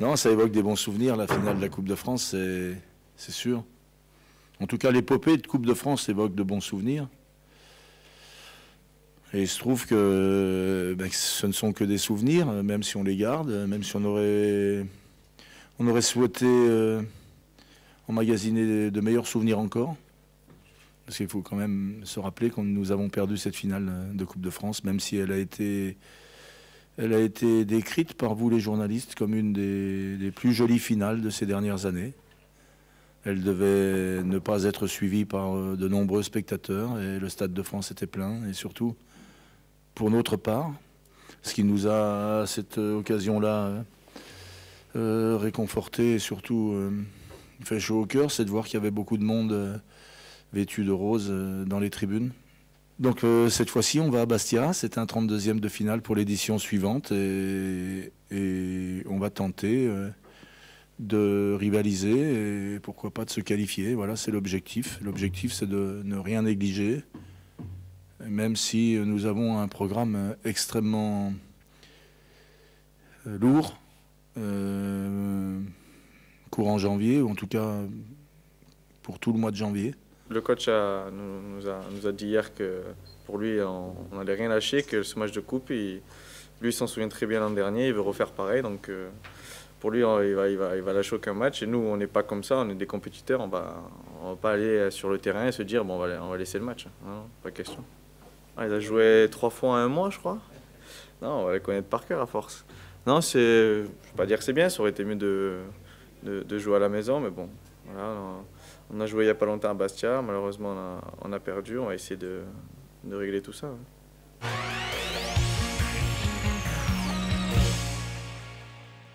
Non, ça évoque des bons souvenirs. La finale de la Coupe de France, c'est, sûr. En tout cas, l'épopée de Coupe de France évoque de bons souvenirs. Et il se trouve que, ben, ce ne sont que des souvenirs, même si on les garde, même si on aurait, on aurait souhaité euh, emmagasiner de meilleurs souvenirs encore. Parce qu'il faut quand même se rappeler que nous avons perdu cette finale de Coupe de France, même si elle a été, elle a été décrite par vous les journalistes comme une des, plus jolies finales de ces dernières années. Elle devait ne pas être suivie par euh, de nombreux spectateurs et le Stade de France était plein. Et surtout, pour notre part, ce qui nous a, à cette occasion-là, euh, réconforté et surtout euh, fait chaud au cœur, c'est de voir qu'il y avait beaucoup de monde euh, vêtu de rose euh, dans les tribunes. Donc euh, cette fois-ci, on va à Bastia. C'est un 32e de finale pour l'édition suivante et, on va tenter euh, de rivaliser et pourquoi pas de se qualifier. Voilà, c'est l'objectif. L'objectif, c'est de ne rien négliger, même si nous avons un programme extrêmement euh, lourd, courant janvier, ou en tout cas pour tout le mois de janvier. Le coach nous, a, dit hier que pour lui, on n'allait rien lâcher, que ce match de coupe, il- lui s'en souvient très bien l'an dernier, il veut refaire pareil. Donc euh, pour lui, il va, va, lâcher aucun match. Et nous, on n'est pas comme ça, on est des compétiteurs, on va, on va pas aller sur le terrain et se dire, bon, on va, laisser le match. Non, pas question. Ah, il a joué trois fois en un mois, je crois. Non, on va les connaître par cœur à force. Non, je ne vais pas dire que c'est bien, ça aurait été mieux de, de, jouer à la maison, mais bon, voilà. on- a joué il n'y a pas longtemps à Bastia, malheureusement on a, perdu, on va essayer de, régler tout ça. ouais.